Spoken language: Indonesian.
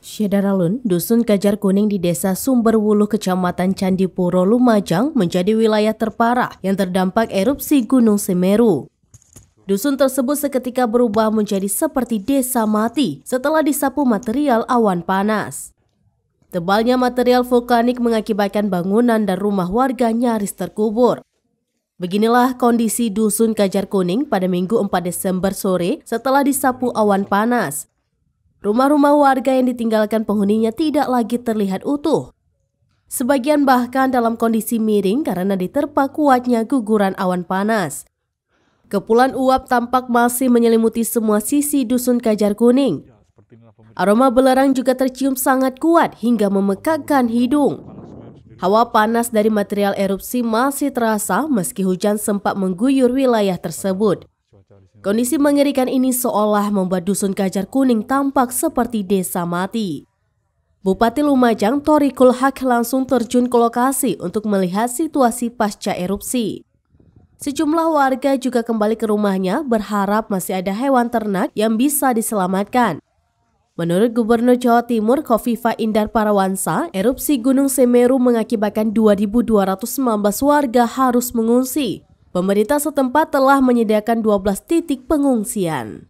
Syedaralun, Dusun Kajar Kuning di Desa Sumberwulu, Kecamatan Candipuro, Lumajang menjadi wilayah terparah yang terdampak erupsi Gunung Semeru. Dusun tersebut seketika berubah menjadi seperti desa mati setelah disapu material awan panas. Tebalnya material vulkanik mengakibatkan bangunan dan rumah warga nyaris terkubur. Beginilah kondisi Dusun Kajar Kuning pada Minggu 4 Desember sore setelah disapu awan panas. Rumah-rumah warga yang ditinggalkan penghuninya tidak lagi terlihat utuh. Sebagian bahkan dalam kondisi miring karena diterpa kuatnya guguran awan panas. Kepulan uap tampak masih menyelimuti semua sisi dusun Kajar Kuning. Aroma belerang juga tercium sangat kuat hingga memekakkan hidung. Hawa panas dari material erupsi masih terasa meski hujan sempat mengguyur wilayah tersebut. Kondisi mengerikan ini seolah membuat dusun Kajar Kuning tampak seperti desa mati. Bupati Lumajang Torikul Hak langsung terjun ke lokasi untuk melihat situasi pasca erupsi. Sejumlah warga juga kembali ke rumahnya berharap masih ada hewan ternak yang bisa diselamatkan. Menurut Gubernur Jawa Timur Kofifa Indar Parawansa, erupsi Gunung Semeru mengakibatkan 2.219 warga harus mengungsi. Pemerintah setempat telah menyediakan 12 titik pengungsian.